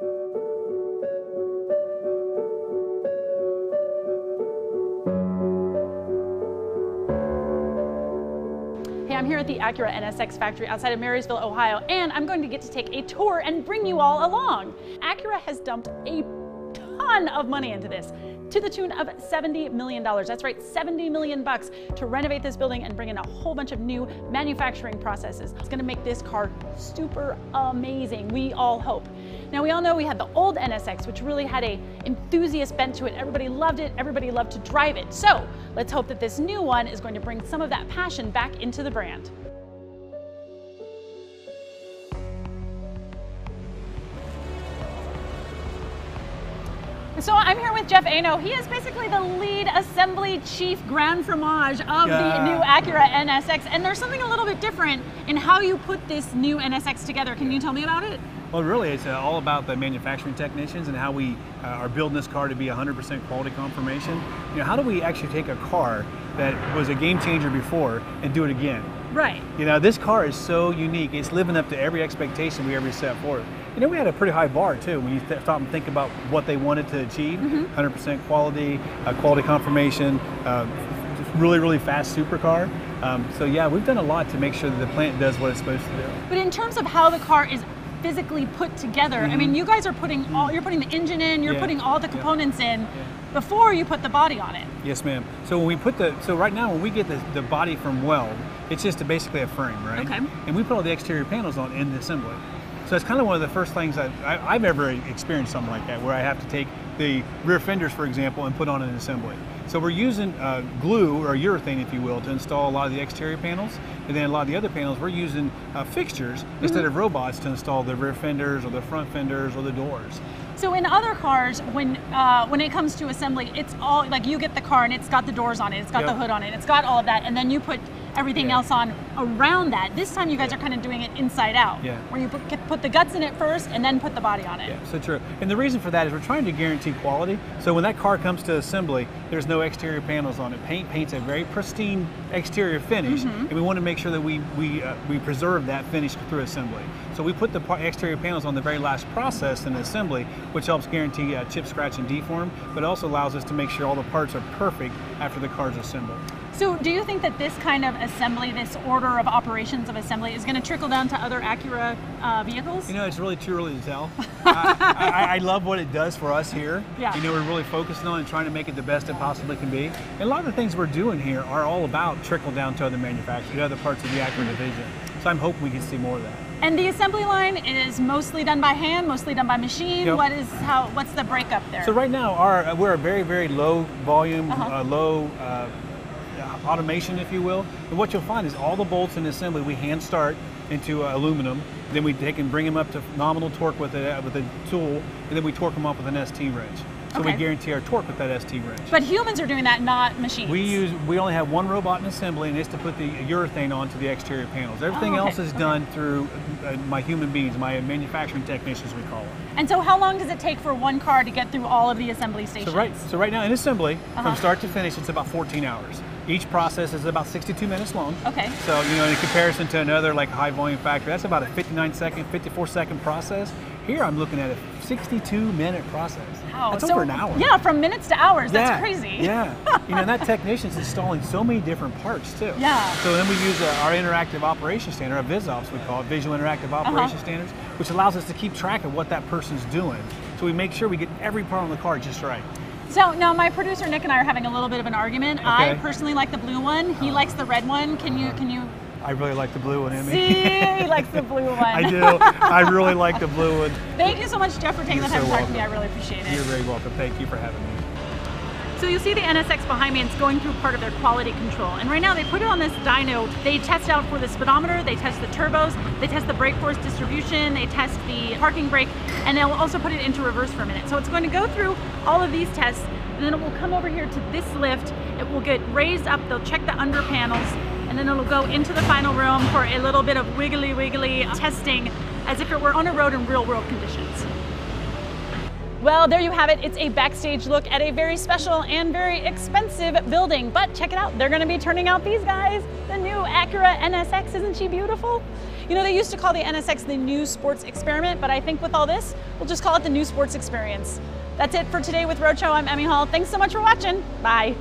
Hey, I'm here at the Acura NSX factory outside of Marysville, Ohio, and I'm going to get to take a tour and bring you all along. Acura has dumped a ton of money into this to the tune of $70 million. That's right, 70 million bucks to renovate this building and bring in a whole bunch of new manufacturing processes. It's gonna make this car super amazing, we all hope. Now we all know we had the old NSX, which really had a enthusiast bent to it. Everybody loved it, everybody loved to drive it. So let's hope that this new one is going to bring some of that passion back into the brand. So I'm here with Jeff Ano. He is basically the lead assembly chief grand fromage of Yeah. the new Acura NSX. And there's something a little bit different in how you put this new NSX together. Can you tell me about it? Well, really, it's uh, all about the manufacturing technicians and how we uh, are building this car to be 100% quality confirmation. You know, how do we actually take a car that was a game changer before and do it again? Right. You know, this car is so unique. It's living up to every expectation we ever set for it. You know, we had a pretty high bar too when you th- stop and think about what they wanted to achieve. 100% quality, uh, quality confirmation, uh, just really, really fast supercar. Um, so yeah, we've done a lot to make sure that the plant does what it's supposed to do. But in terms of how the car is physically put together, I mm-hmm. mean, you guys are putting all, you're putting the engine in, you're Yeah. putting all the Yeah. components in before you put the body on it. Yes, ma'am. So when we put the, so right now when we get the, the body from weld, it's just a, basically a frame, right? Okay. And we put all the exterior panels on in the assembly. So it's kind of one of the first things I, I, I've ever experienced something like that, where I have to take the rear fenders, for example, and put on an assembly. So we're using uh, glue or urethane, if you will, to install a lot of the exterior panels, and then a lot of the other panels we're using uh, fixtures instead of robots to install the rear fenders or the front fenders or the doors. So in other cars, when uh, when it comes to assembly, it's all like you get the car and it's got the doors on it, it's got the hood on it, it's got all of that, and then you put everything Yeah. else on around that. This time you guys are kind of doing it inside out, Yeah. where you put, the guts in it first and then put the body on it. Yeah, so true. And the reason for that is we're trying to guarantee quality. So when that car comes to assembly, there's no exterior panels on it. Paint paints a very pristine exterior finish, and we want to make sure that we we uh, we preserve that finish through assembly. So we put the exterior panels on the very last process in assembly, which helps guarantee uh, chip, scratch, and deform, but also allows us to make sure all the parts are perfect after the car's assembled. So do you think that this kind of assembly, this order of operations of assembly, is going to trickle down to other Acura uh, vehicles? You know, it's really too early to tell. I, I, I love what it does for us here. Yeah. You know, we're really focusing on and trying to make it the best it possibly can be. And a lot of the things we're doing here are all about trickle down to other manufacturers, other parts of the Acura division. So I'm hoping we can see more of that. And the assembly line is mostly done by hand, mostly done by machine. Yep. What is how? What's the breakup there? So right now, our uh, we're a very very low volume, Uh-huh. uh, low uh, automation, if you will. And what you'll find is all the bolts in assembly we hand start into uh, aluminum. Then we take and bring them up to nominal torque with a with a tool, and then we torque them up with an ST wrench. So Okay. we guarantee our torque with that ST wrench. but humans are doing that, not machines. We use we only have one robot in assembly, and it's to put the urethane onto the exterior panels. Everything Oh, okay, else is okay. done through uh, my human beings, my manufacturing technicians, we call them. And so, how long does it take for one car to get through all of the assembly stations? So right, so right now in assembly, Uh-huh. from start to finish, it's about 14 hours. Each process is about 62 minutes long. Okay. So you know, in comparison to another like high volume factory, that's about a 59 second, 54 second process. Here I'm looking at a 62 minute process. Wow, That's so- over an hour. Yeah, from minutes to hours. That's crazy. Yeah. you know, and that technician's installing so many different parts too. Yeah. So then we use uh, our interactive operation standard, our VisOps we call it, Visual Interactive Uh-huh. Operation Standards, which allows us to keep track of what that person's doing. So we make sure we get every part on the car just right. So now my producer Nick and I are having a little bit of an argument. I personally like the blue one. He oh. likes the red one. Can you can you I really like the blue one, Emme. see? he likes the blue one. I do. I really like the blue one. Thank you so much, Jeff, for taking You're the time so to talk to me. I really appreciate it. You're very welcome. Thank you for having me. So you'll see the NSX behind me, it's going through part of their quality control. And right now they put it on this dyno. They test out for the speedometer, they test the turbos, they test the brake force distribution, they test the parking brake, and they'll also put it into reverse for a minute. So it's going to go through all of these tests, and then it will come over here to this lift. It will get raised up, they'll check the under panels, and then it'll go into the final room for a little bit of wiggly wiggly testing as if it were on a road in real world conditions. Well, there you have it. It's a backstage look at a very special and very expensive building. But check it out, they're gonna be turning out these guys, the new Acura NSX. Isn't she beautiful? You know, they used to call the NSX the new sports experiment, but I think with all this, we'll just call it the new sports experience. That's it for today with Roadshow. I'm Emme Hall. Thanks so much for watching. Bye.